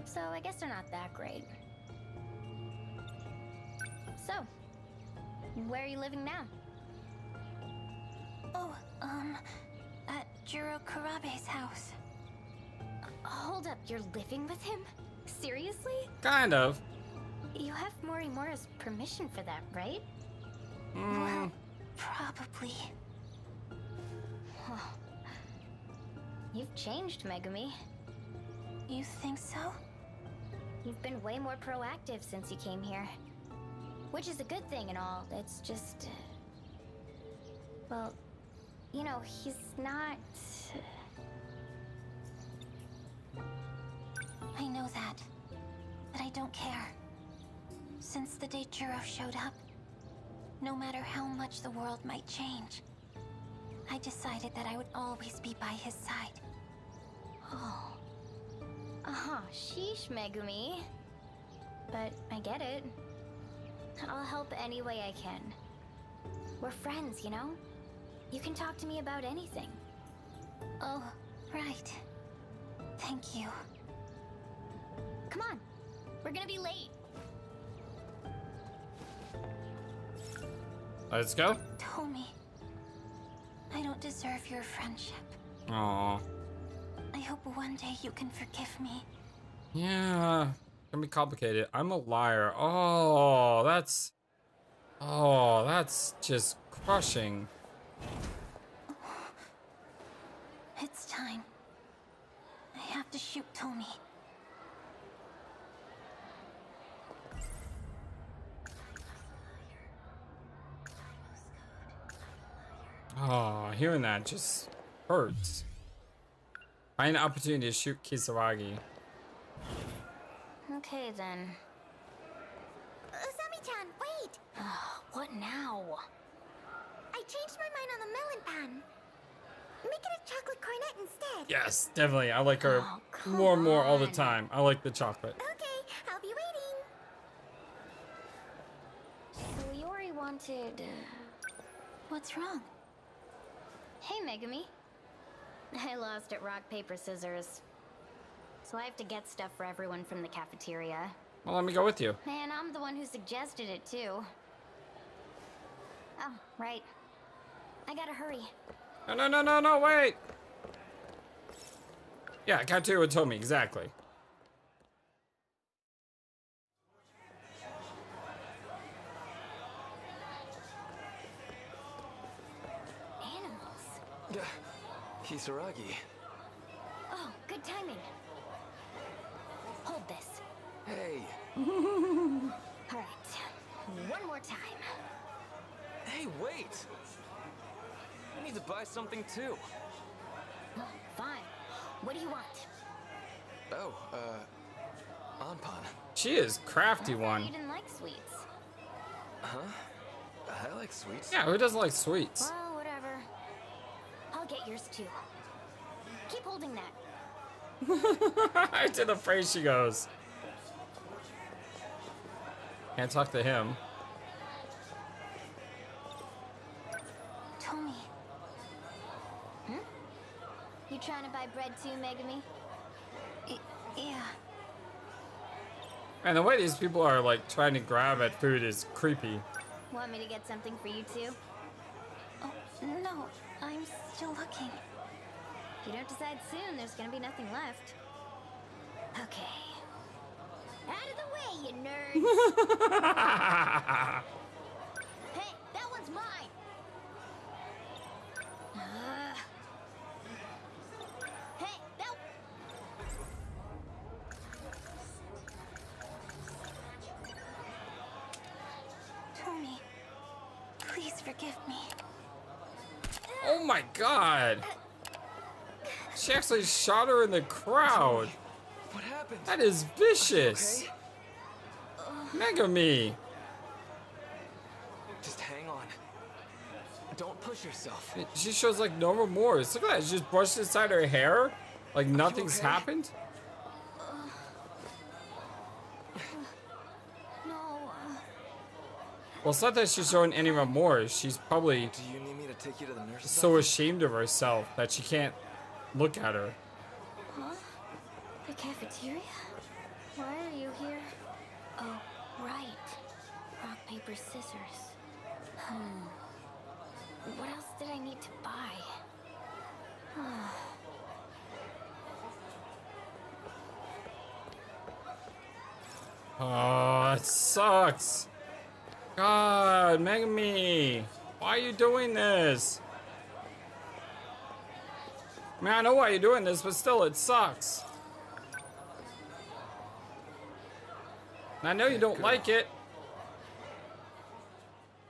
So I guess they're not that great. So, where are you living now? Oh, um, at Juro Kurabe's house. Hold up, you're living with him? Seriously? Kind of. You have Morimura's permission for that, right? Mm, Probably. You've changed, Megumi. You think so? You've been way more proactive since you came here. Which is a good thing and all. It's just. uh, Well, you know, he's not. I know that. But I don't care. Since the day Juro showed up, no matter how much the world might change, I decided that I would always be by his side. Oh. Uh huh. Sheesh, Megumi. But I get it. I'll help any way I can. We're friends, you know? You can talk to me about anything. Oh, right. Thank you. Come on. We're gonna be late. let's go. Tomi, I don't deserve your friendship. Aw. I hope one day you can forgive me. Yeah. Can be complicated. I'm a liar. Oh, that's. Oh, that's just crushing. It's time. I have to shoot Tomi. Oh, hearing that just hurts. Find an opportunity to shoot Kisaragi. Okay then. Usami-chan, wait! what now? I changed my mind on the melon pan. Make it a chocolate cornet instead. Yes, definitely. I like her Oh, more and more all the time. I like the chocolate. Okay, I'll be waiting. So Yori wanted. uh, What's wrong? Hey, Megumi. I lost at rock, paper, scissors. So I have to get stuff for everyone from the cafeteria. Well, let me go with you. Man, I'm the one who suggested it, too. Oh, right. I gotta hurry. No, no, no, no, no, wait! Yeah, Katu would tell me, exactly. Animals. Kisaragi. Oh, good timing. Hold this. Hey. All right. One more time. Hey, wait! I need to buy something too. Fine. What do you want? Oh, uh, Anpan. She is crafty one. You didn't like sweets. Huh? I like sweets. Yeah, who doesn't like sweets? Well, whatever. I'll get yours too. Keep holding that. to the phrase she goes. Can't talk to him. Tomi, hmm? You trying to buy bread too, Megumi? yeah. And the way these people are like trying to grab at food is creepy. Want me to get something for you too? Oh, no, I'm still looking you don't decide soon, there's gonna be nothing left. Okay. Out of the way, you nerds! hey, that one's mine! Uh. Hey, that... Tony, please forgive me. Oh my god! Uh she actually shot her in the crowd. What happened? That is vicious. Megumi. Just hang on. Don't push yourself. She shows like no remorse. Look at that. She just brushed aside her hair. Like nothing's okay? happened. No, uh, Well, it's not that she's showing any remorse. She's probably Do you need me to take you to the so ashamed of herself that she can't look at her. Huh? The cafeteria? Why are you here? oh, right. Rock, paper, scissors. Hmm. What else did I need to buy? Oh, it sucks. God, Megumi. Why are you doing this? I mean, I know why you're doing this, but still, it sucks. And I know you don't like it.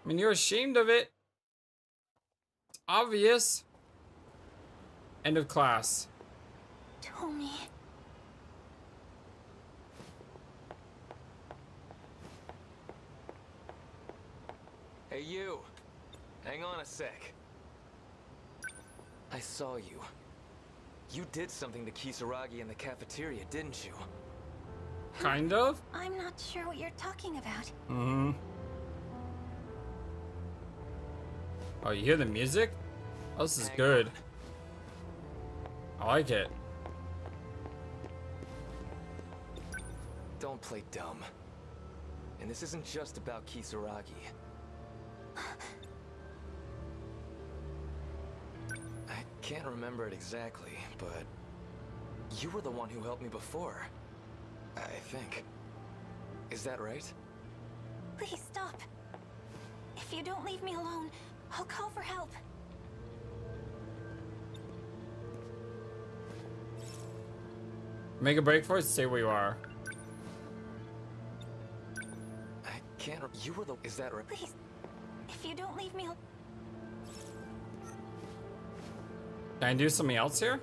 I mean, you're ashamed of it. It's obvious. End of class. Tomi. Hey, you. Hang on a sec. I saw you. You did something to Kisaragi in the cafeteria, didn't you? Kind of. I'm not sure what you're talking about. Mm-hmm. Oh, you hear the music? Oh, this is good. I like it. Don't play dumb. And this isn't just about Kisaragi. can't remember it exactly, but you were the one who helped me before. I think. Is that right? Please stop. If you don't leave me alone, I'll call for help. Make a break for it. Stay where you are. I can't. re- You were the. Is that right? Please. If you don't leave me alone. Can I do something else here?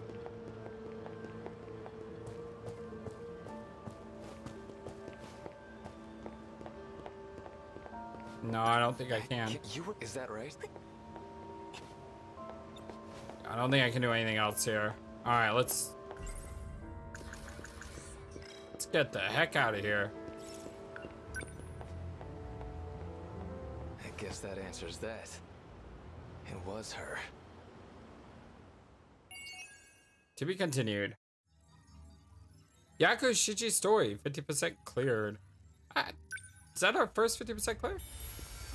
No, I don't think I can. You were. Is that right? I don't think I can do anything else here. All right, let's let's get the heck out of here. I guess that answers that. It was her. To be continued. Yakushiji story, 50% cleared. Ah, is that our first 50% clear?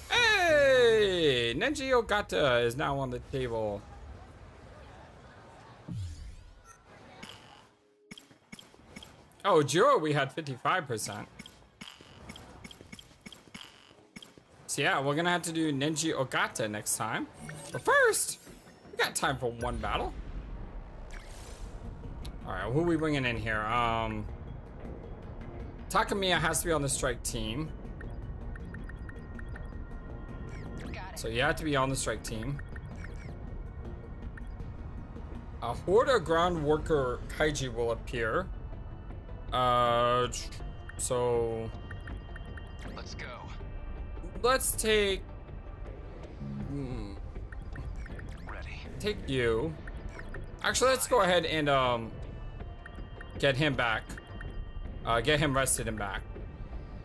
Hey! Nenji Ogata is now on the table. Oh, Jiro, we had 55%. So yeah, we're gonna have to do Nenji Ogata next time. But first, we got time for one battle. All right, who are we bringing in here? Um, Takamiya has to be on the strike team. So you have to be on the strike team. A Horde of ground worker Kaiju will appear. Uh, so Let's go. let's take hmm, Ready. take you. Actually, let's go ahead and um get him back. Uh, get him rested and back.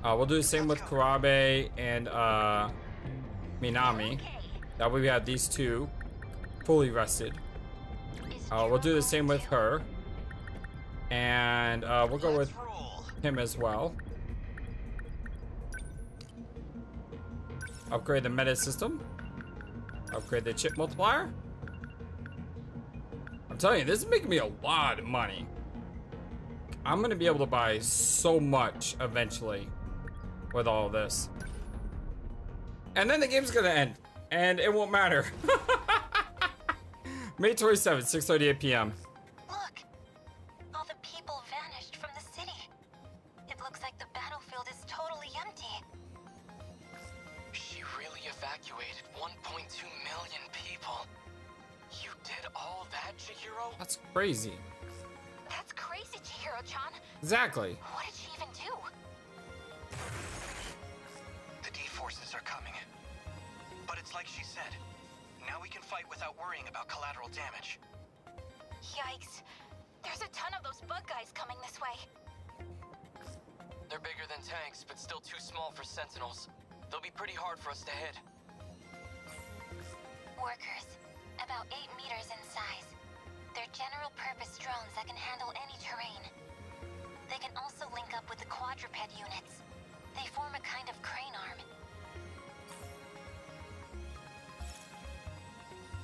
Uh, we'll do the same with Kurabe and uh, Minami. That way we have these two fully rested. Uh, we'll do the same with her. And uh, we'll go with him as well. Upgrade the meta system. Upgrade the chip multiplier. I'm telling you, this is making me a lot of money. I'm gonna be able to buy so much eventually with all of this. And then the game's gonna end. And it won't matter. May 27th, 6.38 p.m. Look! All the people vanished from the city. It looks like the battlefield is totally empty. She really evacuated 1.2 million people. You did all that, Chihiro? That's crazy. That's crazy, Chihiro-chan. Exactly. What did she even do? The D-forces are coming. But it's like she said. Now we can fight without worrying about collateral damage. Yikes. There's a ton of those bug guys coming this way. They're bigger than tanks, but still too small for sentinels. They'll be pretty hard for us to hit. Workers, about 8 meters in size. They're general purpose drones that can handle any terrain. They can also link up with the quadruped units. They form a kind of crane arm.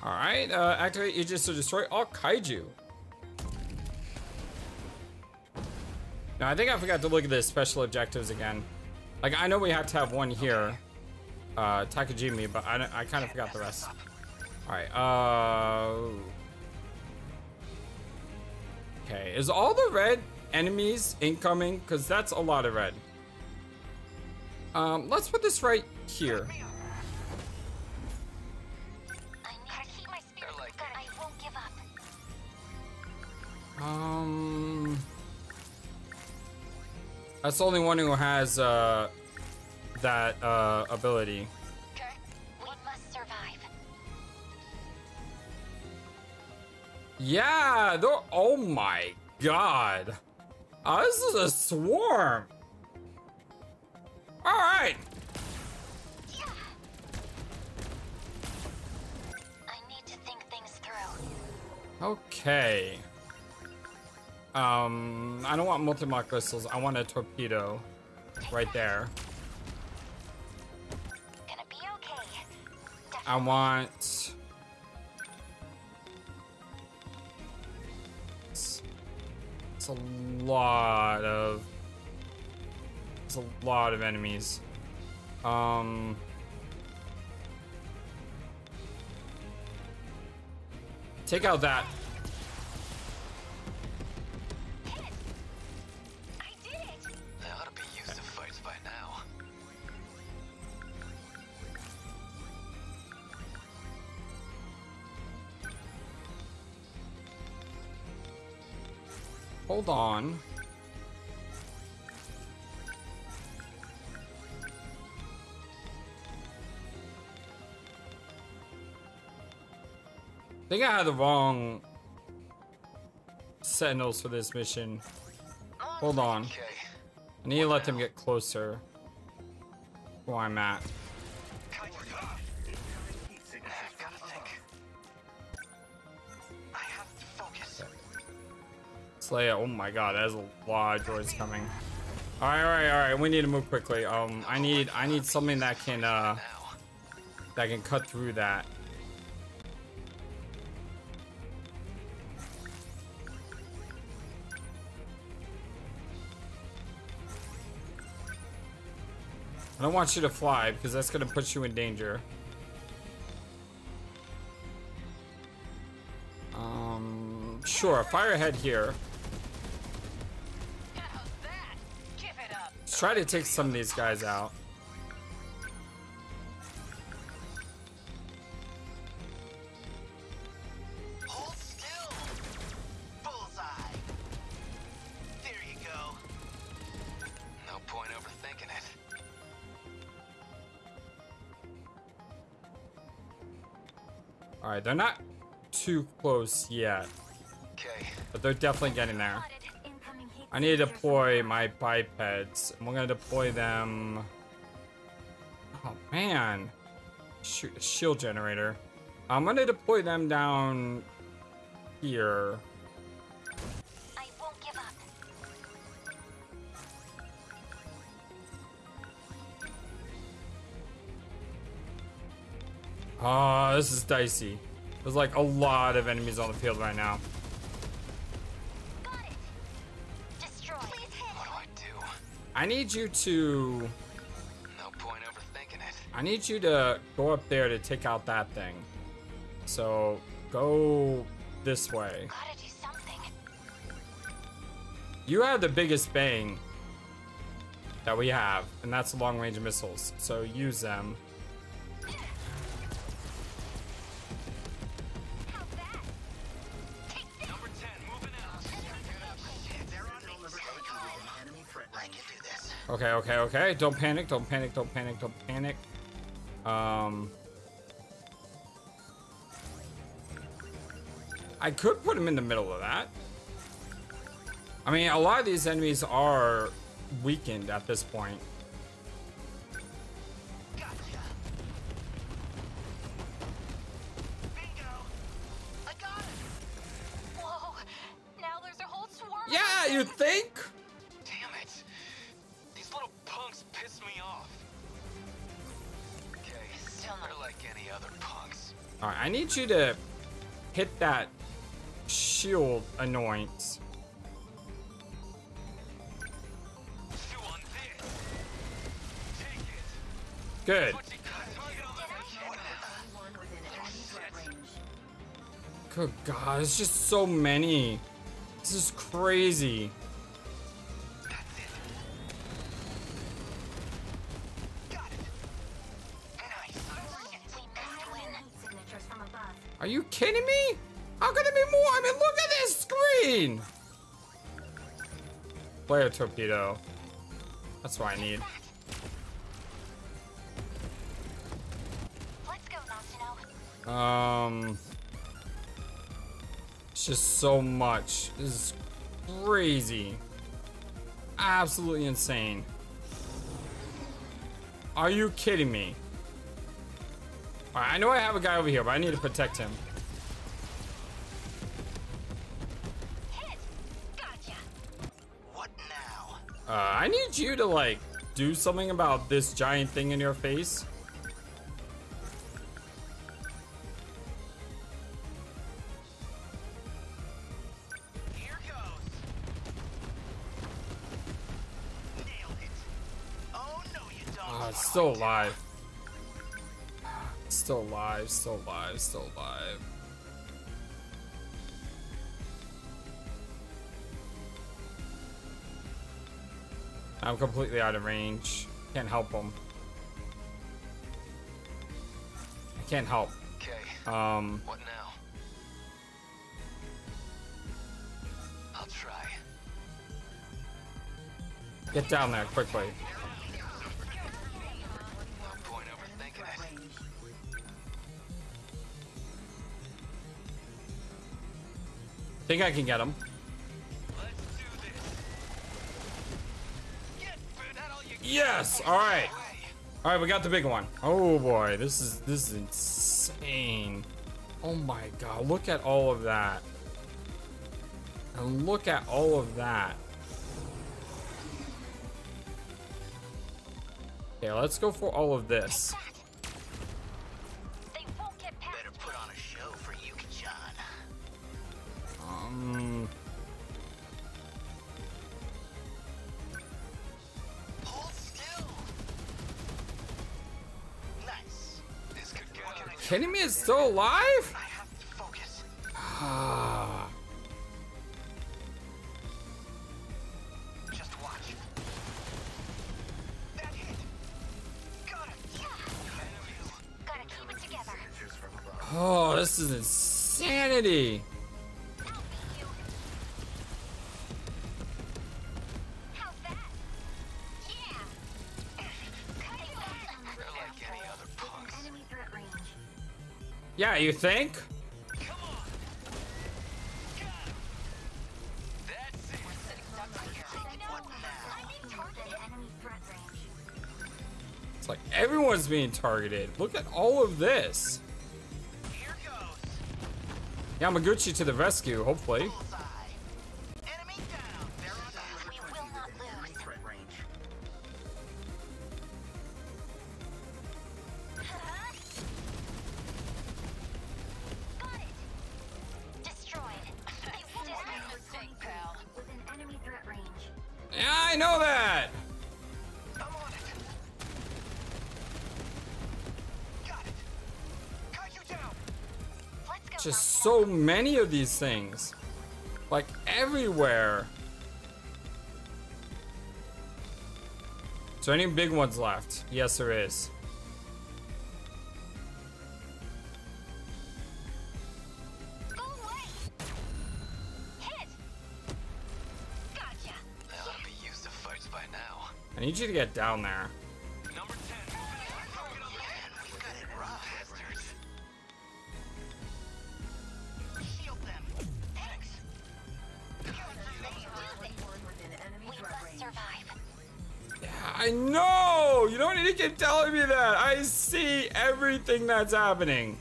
Alright, uh, activate Aegis to destroy all kaiju. Now, I think I forgot to look at the special objectives again. Like, I know we have to have one here. Uh, Takajimi, but I, I kind of forgot the rest. Alright, uh... Okay, is all the red enemies incoming? Because that's a lot of red. Um, let's put this right here. I won't give up. Um, that's the only one who has uh, that uh, ability. We must survive. Yeah, they're. Oh my god. Oh, this is a swarm. All right. I need to think things through. Okay. Um, I don't want crystals. I want a torpedo right there. Gonna be okay. I want. A lot of. It's a lot of enemies. Um. Take out that. Hold on. I think I had the wrong sentinels for this mission. Hold on. I need to let them get closer. Where I'm at. Slaya, oh my god, there's a lot of droids coming. Alright, alright, alright, we need to move quickly. Um, I need, I need something that can, uh, that can cut through that. I don't want you to fly because that's gonna put you in danger. Um, sure, fire ahead here. Try to take some of these guys out. Hold still! Bullseye! There you go. No point overthinking it. Alright, they're not too close yet. Okay. But they're definitely getting there. I need to deploy my bipeds. And we're gonna deploy them. Oh man. Shoot, shield generator. I'm gonna deploy them down here. I won't give up. Oh, this is dicey. There's like a lot of enemies on the field right now. I need you to. No point overthinking it. I need you to go up there to take out that thing. So go this way. Gotta do something. You have the biggest bang that we have, and that's long range missiles. So use them. Okay, okay, okay. Don't panic, don't panic, don't panic, don't panic. Um... I could put him in the middle of that. I mean, a lot of these enemies are weakened at this point. Need you to hit that shield it. Good. Good God, it's just so many. This is crazy. Kidding me? How could there be more? I mean, look at this screen! Player torpedo. That's what I need. Go, Um, it's just so much. This is crazy. Absolutely insane. Are you kidding me? Alright, I know I have a guy over here, but I need to protect him. Need you to, like, do something about this giant thing in your face. Here goes. Nailed it. Oh no, you don't. Ah, it's still alive. Still alive, still alive, still alive. I'm completely out of range. Can't help him. I can't help. Okay. Um, What now? I'll try. get down there quickly. No point overthinking it. Think I can get him. Yes. All right. All right, we got the big one. Oh boy, this is this is insane. Oh my god, look at all of that. And look at all of that. Okay, let's go for all of this. Still alive? Threat think? It's like everyone's being targeted. Look at all of this. Amiguchi to the rescue, hopefully. Many of these things. Like everywhere. So any big ones left? Yes, there is. Go away. Hit. Gotcha. They ought to be used to fights by now. I need you to get down there. Keep telling me that! I see everything that's happening.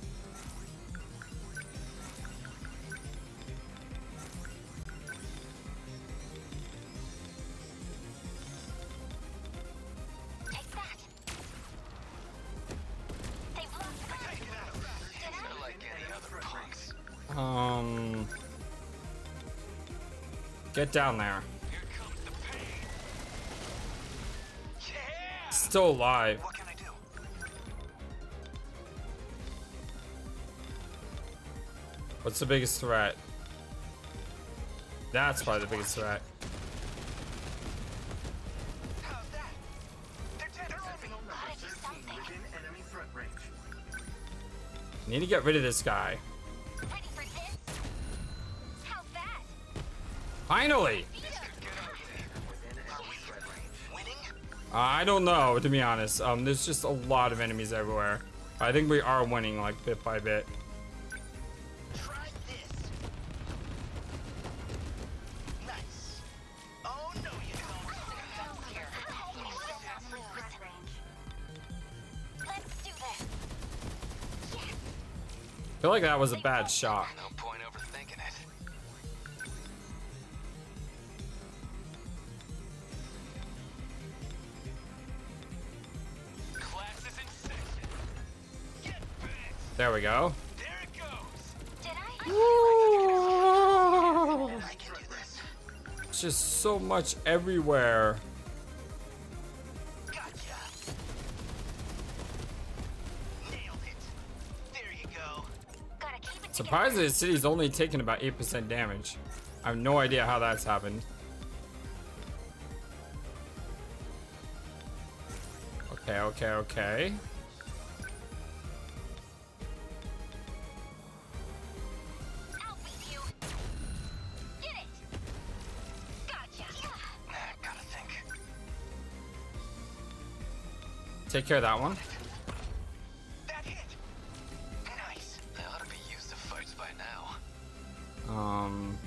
Um... Get down there. Still alive. What's the biggest threat? That's probably the biggest threat. Need to get rid of this guy. Finally! I don't know, to be honest. Um, there's just a lot of enemies everywhere. I think we are winning, like, bit by bit. I feel like that was a bad shot. There we go. It's just so much everywhere. Surprisingly, the city's only taken about 8% damage. I have no idea how that's happened. Okay, okay, okay. Take care of that one. Nice. They ought to be used to fights by now. Um.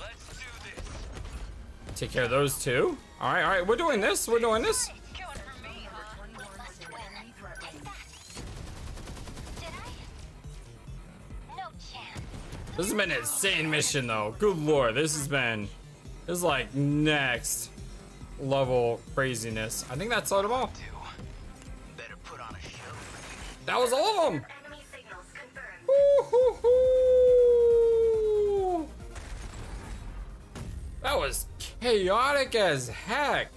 Let's do this. Take care of those two. All right, all right. We're doing this. We're doing this. This has been an insane mission, though. Good lord, this has been. This is like next level craziness. I think that's all of all. That was all of them. That was chaotic as heck.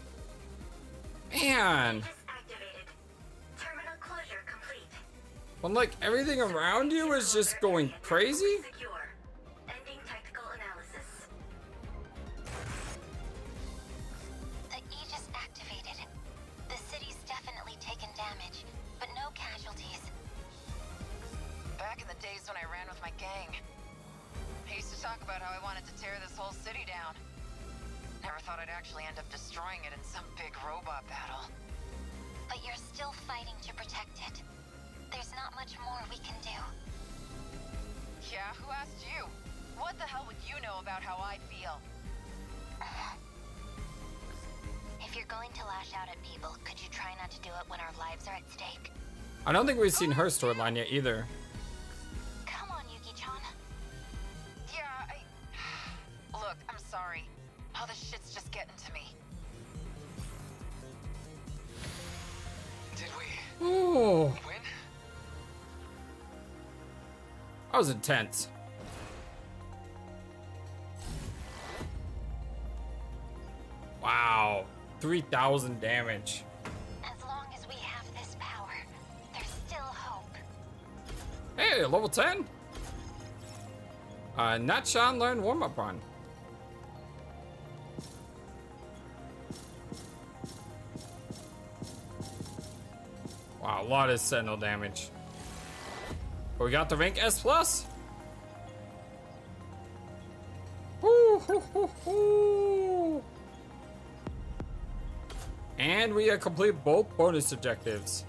Man. When like everything around you is just going crazy. About how I wanted to tear this whole city down. Never thought I'd actually end up destroying it in some big robot battle. But you're still fighting to protect it. There's not much more we can do. Yeah, who asked you? What the hell would you know about how I feel? If you're going to lash out at people, could you try not to do it when our lives are at stake? I don't think we've seen her oh, storyline yet either. That was intense. Wow, 3,000 damage. As long as we have this power, there's still hope. Hey, level 10. Uh, Natchan learned warm-up run. Wow, a lot of sentinel damage. We got the rank S plus. And we have completed both bonus objectives.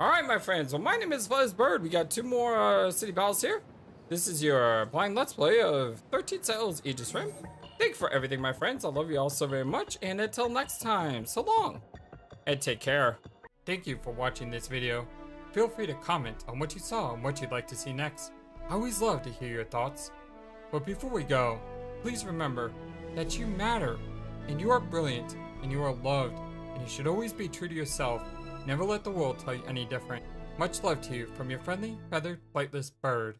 Alright, my friends. Well, my name is Fuzz Bird. We got two more uh, city battles here. This is your blind let's play of 13 Sentinels Aegis Rim. Thank you for everything, my friends. I love you all so very much. And until next time, so long. And take care. Thank you for watching this video. Feel free to comment on what you saw and what you'd like to see next. I always love to hear your thoughts. But before we go, please remember that you matter, and you are brilliant, and you are loved, and you should always be true to yourself. Never let the world tell you any different. Much love to you from your friendly, feathered, flightless bird.